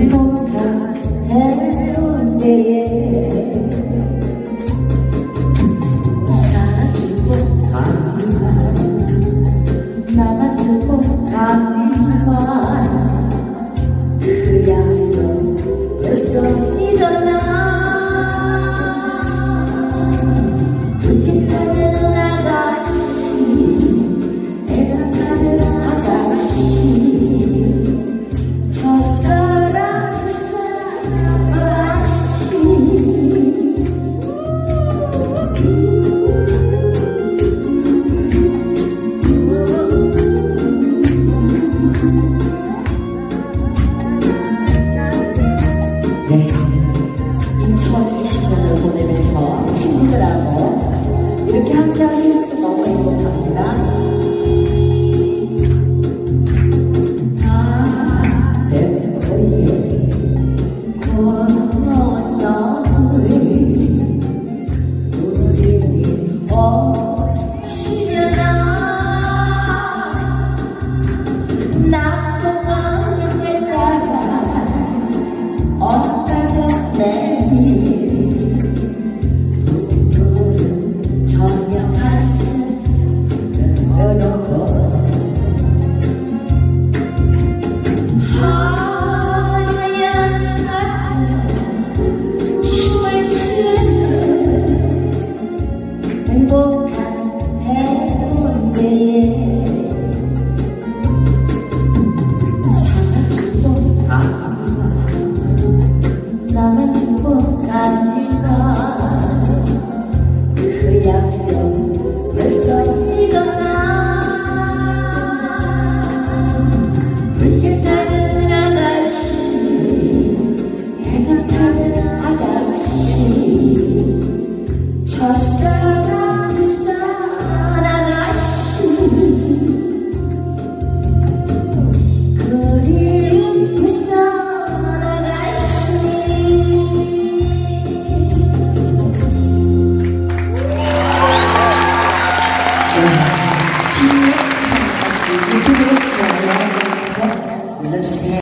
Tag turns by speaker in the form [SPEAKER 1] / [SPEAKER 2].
[SPEAKER 1] people 함께 하실 수 너무 행복합니다. 나도 방역에 따라 어떤 내 일. 물길 따라 아가씨 해변 타는 아가씨 첫사랑 그사랑 아가씨 그리운 불쌍 아가씨 지혜 아가씨 유튜브에 좋아요 next